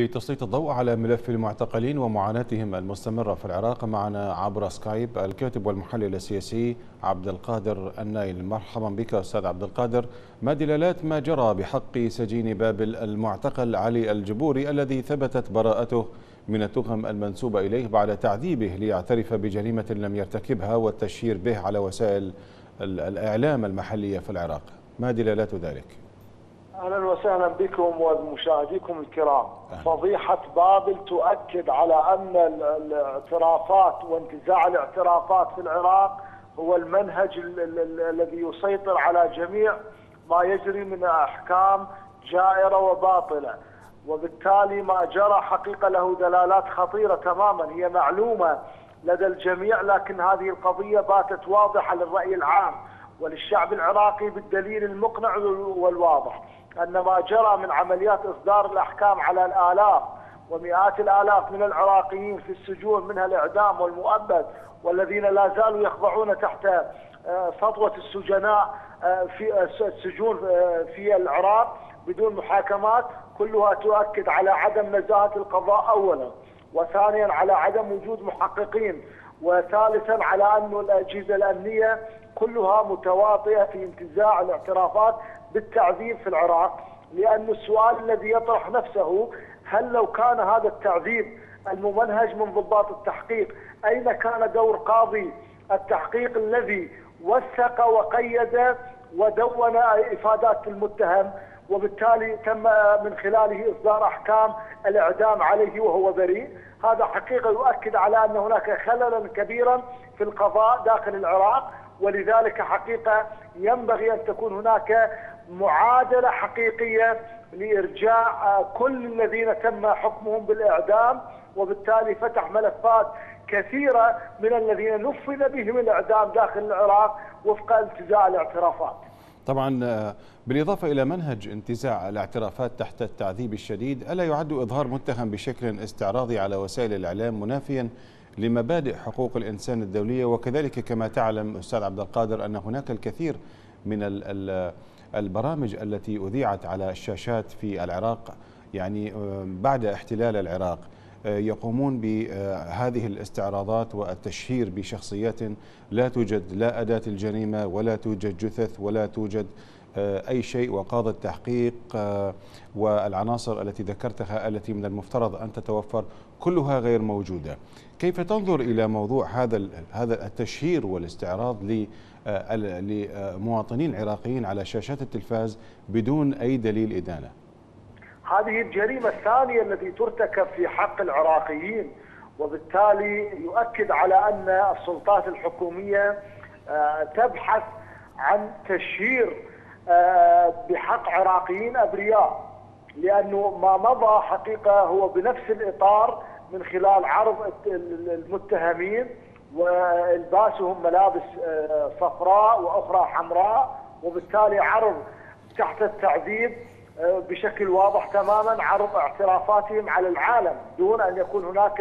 لتسليط الضوء على ملف المعتقلين ومعاناتهم المستمرة في العراق معنا عبر سكايب الكاتب والمحلل السياسي عبد القادر النايل. مرحبا بك أستاذ عبد القادر. ما دلالات ما جرى بحق سجين بابل المعتقل علي الجبوري الذي ثبتت براءته من التهم المنسوبة إليه بعد تعذيبه ليعترف بجريمة لم يرتكبها والتشهير به على وسائل الإعلام المحلية في العراق؟ ما دلالات ذلك؟ أهلا وسهلا بكم ومشاهديكم الكرام. فضيحة بابل تؤكد على أن الاعترافات وانتزاع الاعترافات في العراق هو المنهج الذي يسيطر على جميع ما يجري من أحكام جائرة وباطلة. وبالتالي ما جرى حقيقة له دلالات خطيرة تماما هي معلومة لدى الجميع لكن هذه القضية باتت واضحة للرأي العام وللشعب العراقي بالدليل المقنع والواضح. أن ما جرى من عمليات إصدار الأحكام على الآلاف ومئات الآلاف من العراقيين في السجون منها الإعدام والمؤبد والذين لا زالوا يخضعون تحت سطوة السجناء في السجون في العراق بدون محاكمات كلها تؤكد على عدم نزاهة القضاء أولا وثانيا على عدم وجود محققين وثالثا على أن الأجهزة الأمنية كلها متواطئة في انتزاع الاعترافات بالتعذيب في العراق لأن السؤال الذي يطرح نفسه هل لو كان هذا التعذيب الممنهج من ضباط التحقيق أين كان دور قاضي التحقيق الذي وثق وقيد ودون إفادات المتهم؟ وبالتالي تم من خلاله إصدار أحكام الإعدام عليه وهو بريء. هذا حقيقة يؤكد على أن هناك خللا كبيرا في القضاء داخل العراق ولذلك حقيقة ينبغي أن تكون هناك معادلة حقيقية لإرجاع كل الذين تم حكمهم بالإعدام وبالتالي فتح ملفات كثيرة من الذين نفذ بهم الإعدام داخل العراق وفق انتزاع الاعترافات. طبعا بالإضافة إلى منهج انتزاع الاعترافات تحت التعذيب الشديد ألا يعد إظهار متهم بشكل استعراضي على وسائل الإعلام منافيا لمبادئ حقوق الإنسان الدولية؟ وكذلك كما تعلم أستاذ عبد القادر أن هناك الكثير من البرامج التي أذيعت على الشاشات في العراق يعني بعد احتلال العراق. يقومون بهذه الاستعراضات والتشهير بشخصيات لا توجد لا أداة الجريمة ولا توجد جثث ولا توجد أي شيء وقاضي التحقيق والعناصر التي ذكرتها التي من المفترض أن تتوفر كلها غير موجودة. كيف تنظر إلى موضوع هذا هذا التشهير والاستعراض لمواطنين عراقيين على شاشات التلفاز بدون أي دليل إدانة؟ هذه الجريمة الثانية التي ترتكب في حق العراقيين وبالتالي يؤكد على أن السلطات الحكومية تبحث عن تشهير بحق عراقيين أبرياء لأنه ما مضى حقيقة هو بنفس الإطار من خلال عرض المتهمين وإلباسهم ملابس صفراء وأخرى حمراء وبالتالي عرض تحت التعذيب بشكل واضح تماما عرض اعترافاتهم على العالم دون أن يكون هناك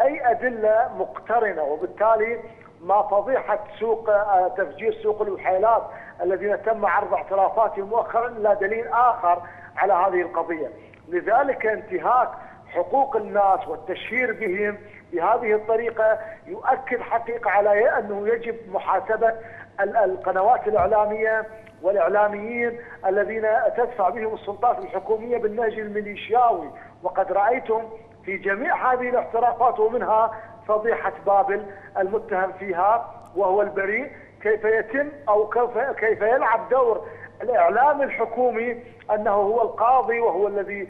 أي أدلة مقترنة وبالتالي ما فضيحة سوق تفجير سوق الوحيلات الذين تم عرض اعترافاتهم مؤخرا لا دليل آخر على هذه القضية. لذلك انتهاك حقوق الناس والتشهير بهم بهذه الطريقة يؤكد حقيقة على أنه يجب محاسبة القنوات الإعلامية والإعلاميين الذين تدفع بهم السلطات الحكومية بالنهج الميليشياوي. وقد رأيتم في جميع هذه الاعترافات ومنها فضيحة بابل المتهم فيها وهو البريء كيف يتم أو كيف يلعب دور الإعلام الحكومي أنه هو القاضي وهو الذي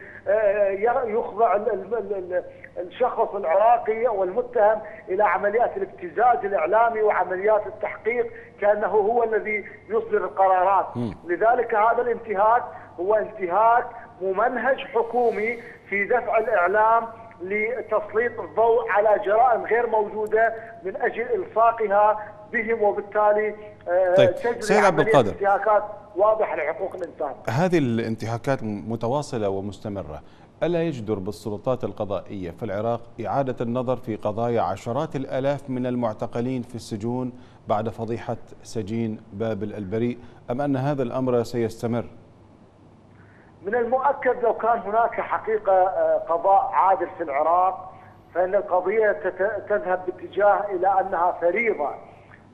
يخضع الشخص العراقي والمتهم إلى عمليات الابتزاز الإعلامي وعمليات التحقيق كأنه هو الذي يصدر القرارات. لذلك هذا الانتهاك هو انتهاك ممنهج حكومي في دفع الإعلام لتسليط الضوء على جرائم غير موجودة من أجل إلصاقها بهم وبالتالي طيب سيد عبد القادر. انتهاكات واضحة لحقوق الإنسان. هذه الانتهاكات متواصلة ومستمرة. ألا يجدر بالسلطات القضائية في العراق إعادة النظر في قضايا عشرات الآلاف من المعتقلين في السجون بعد فضيحة سجين بابل البريء أم أن هذا الأمر سيستمر؟ من المؤكد لو كان هناك حقيقة آه، قضاء عادل في العراق فإن القضية تذهب باتجاه إلى أنها فريضة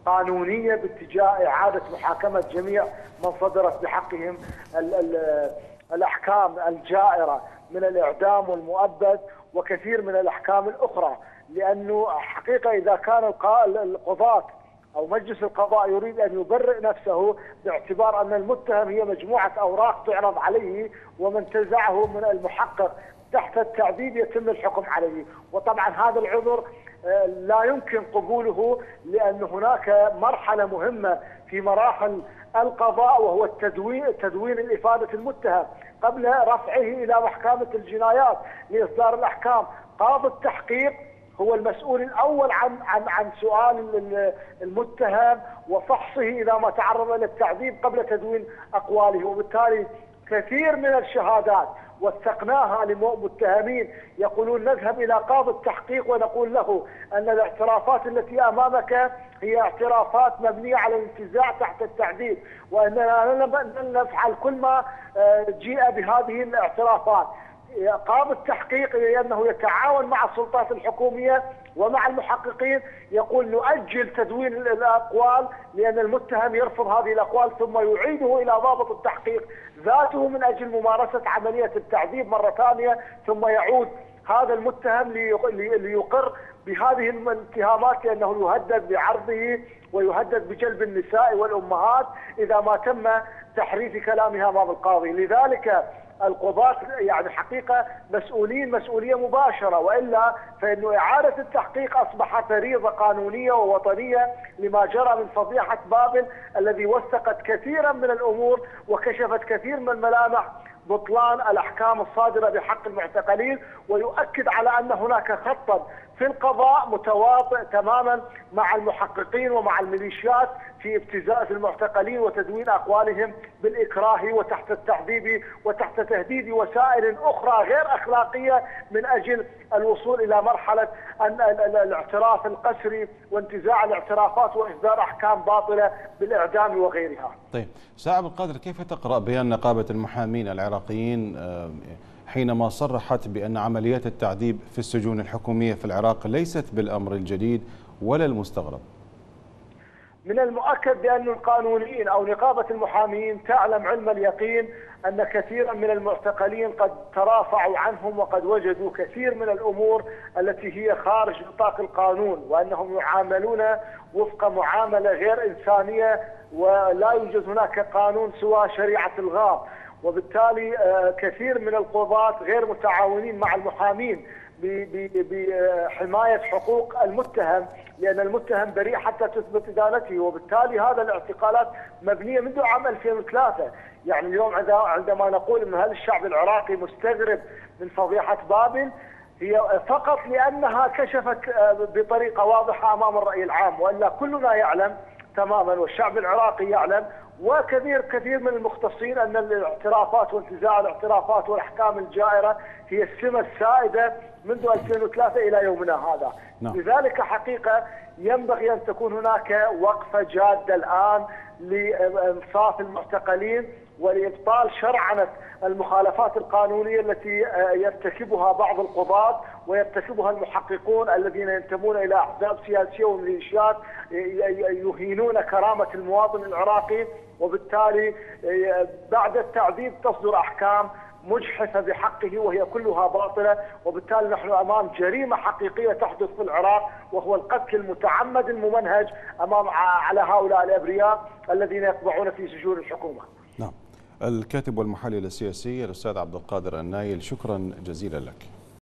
قانونية باتجاه إعادة محاكمة جميع من صدرت بحقهم ال ال الأحكام الجائرة من الإعدام والمؤبد وكثير من الأحكام الأخرى. لأنه حقيقة إذا كان القضاة أو مجلس القضاء يريد أن يبرئ نفسه باعتبار أن المتهم هي مجموعة أوراق تعرض عليه ومن تزعه من المحقق تحت التعذيب يتم الحكم عليه. وطبعا هذا العذر آه، لا يمكن قبوله لأن هناك مرحلة مهمة في مراحل القضاء وهو التدوين تدوين الإفادة المتهم قبل رفعه إلى محكمة الجنايات لإصدار الأحكام. قاضي التحقيق هو المسؤول الأول عن عن عن سؤال المتهم وفحصه اذا ما تعرض إلى التعذيب قبل تدوين أقواله. وبالتالي كثير من الشهادات وثقناها لمتهمين يقولون نذهب إلى قاضي التحقيق ونقول له أن الاعترافات التي أمامك هي اعترافات مبنية على الانتزاع تحت التعذيب وأننا لن نفعل كل ما آه، جيء بهذه الاعترافات. قام التحقيق لأنه يتعاون مع السلطات الحكومية ومع المحققين يقول نؤجل تدوين الأقوال لأن المتهم يرفض هذه الأقوال ثم يعيده إلى ضابط التحقيق ذاته من أجل ممارسة عملية التعذيب مرة ثانية ثم يعود هذا المتهم ليقر بهذه الاتهامات لأنه يهدد بعرضه ويهدد بجلب النساء والأمهات إذا ما تم تحريف كلامها امام القاضي، لذلك القضاة يعني حقيقة مسؤولين مسؤولية مباشرة وإلا فإنه إعادة التحقيق أصبح فريضة قانونية ووطنية لما جرى من فضيحة بابل الذي وثقت كثيرا من الأمور وكشفت كثير من ملامح بطلان الأحكام الصادرة بحق المعتقلين ويؤكد على أن هناك خطا في القضاء متواطئ تماما مع المحققين ومع الميليشيات في ابتزاز المعتقلين وتدوين أقوالهم بالإكراه وتحت التعذيب وتحت تهديد وسائل أخرى غير أخلاقية من أجل الوصول إلى مرحلة أن الاعتراف القسري وانتزاع الاعترافات وإصدار أحكام باطلة بالإعدام وغيرها. طيب، سعد القادر كيف تقرأ بيان نقابة المحامين العراقيين آه، حينما صرحت بأن عمليات التعذيب في السجون الحكومية في العراق ليست بالأمر الجديد ولا المستغرب؟ من المؤكد بأن القانونيين أو نقابة المحامين تعلم علم اليقين أن كثيرا من المعتقلين قد ترافعوا عنهم وقد وجدوا كثير من الأمور التي هي خارج نطاق القانون وأنهم يعاملون وفق معاملة غير إنسانية ولا يوجد هناك قانون سوى شريعة الغاب. وبالتالي آه، كثير من القضاة غير متعاونين مع المحامين بحماية حقوق المتهم لأن المتهم بريء حتى تثبت إدانته وبالتالي هذا الاعتقالات مبنية منذ عام 2003 يعني اليوم عندما نقول أن هل الشعب العراقي مستغرب من فضيحة بابل هي فقط لأنها كشفت آه، بطريقة واضحة أمام الرأي العام وإلا كلنا يعلم تماما والشعب العراقي يعلم وكثير كثير من المختصين أن الاعترافات وانتزاع الاعترافات والأحكام الجائرة هي السمة السائدة منذ 2003 إلى يومنا هذا، نعم. لذلك حقيقة ينبغي أن تكون هناك وقفة جادة الآن لإنصاف المعتقلين ولإبطال شرعنة المخالفات القانونية التي يرتكبها بعض القضاة ويرتكبها المحققون الذين ينتمون إلى أحزاب سياسية وميليشيات يهينون كرامة المواطن العراقي وبالتالي بعد التعذيب تصدر أحكام مجحفة بحقه وهي كلها باطلة وبالتالي نحن أمام جريمة حقيقية تحدث في العراق وهو القتل المتعمد الممنهج أمام على هؤلاء الأبرياء الذين يقبعون في سجون الحكومة. نعم. الكاتب والمحلل السياسي الأستاذ عبد القادر النايل شكرا جزيلا لك.